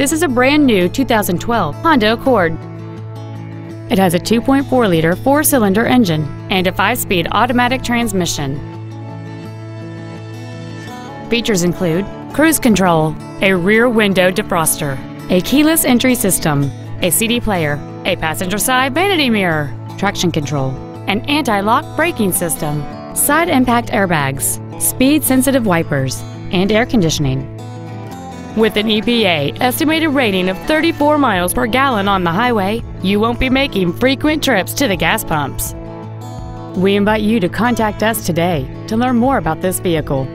This is a brand new 2012 Honda Accord. It has a 2.4-liter four-cylinder engine and a five-speed automatic transmission. Features include cruise control, a rear window defroster, a keyless entry system, a CD player, a passenger side vanity mirror, traction control, an anti-lock braking system, side impact airbags, speed-sensitive wipers, and air conditioning. With an EPA estimated rating of 34 miles per gallon on the highway, you won't be making frequent trips to the gas pumps. We invite you to contact us today to learn more about this vehicle.